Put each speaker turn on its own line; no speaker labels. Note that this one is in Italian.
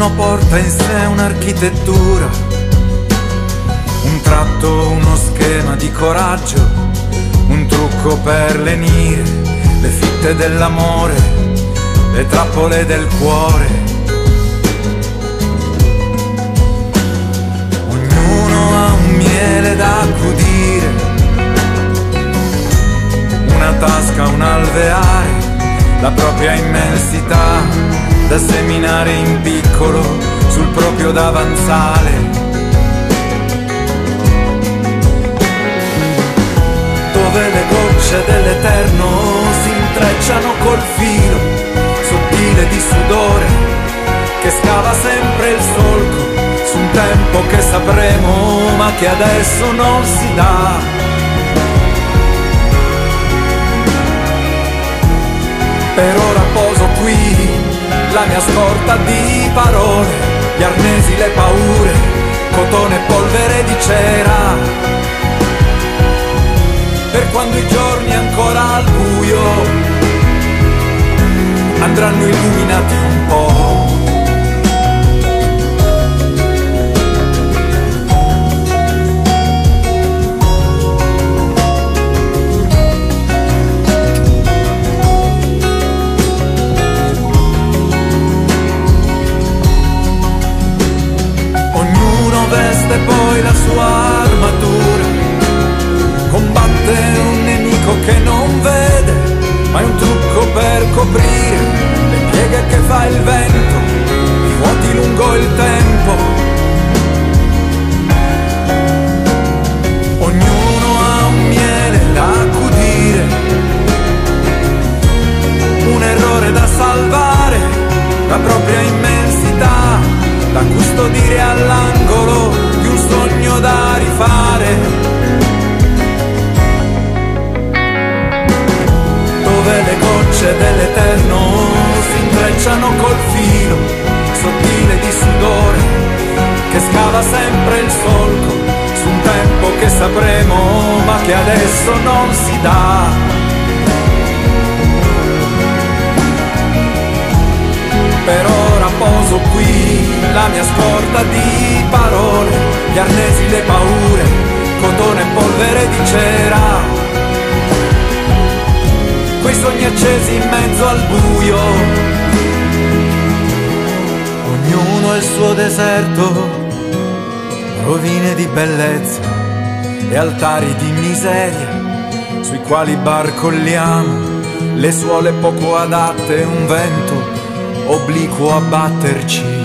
Ognuno porta in sé un'architettura, un tratto, uno schema di coraggio, un trucco per lenire le fitte dell'amore, le trappole del cuore. Ognuno ha un miele da accudire, una tasca, un alveare, la propria immensità da seminare in piccolo sul proprio davanzale. Dove le gocce dell'eterno si intrecciano col filo sottile di sudore che scava sempre il solco su un tempo che sapremo ma che adesso non si dà. La mia scorta di parole, gli arnesi, le paure, cotone e polvere di cera. Per quando i giorni ancora al buio andranno illuminati na sua armadura. Intrecciano col filo sottile di sudore che scava sempre il solco su un tempo che sapremo ma che adesso non si dà. Per ora poso qui la mia scorta di parole, gli arnesi, le paure, cotone e polvere di cera. Quei sogni accesi in mezzo al buio, ognuno il suo deserto, rovine di bellezza e altari di miseria sui quali barcolliamo, le suole poco adatte, un vento obliquo a batterci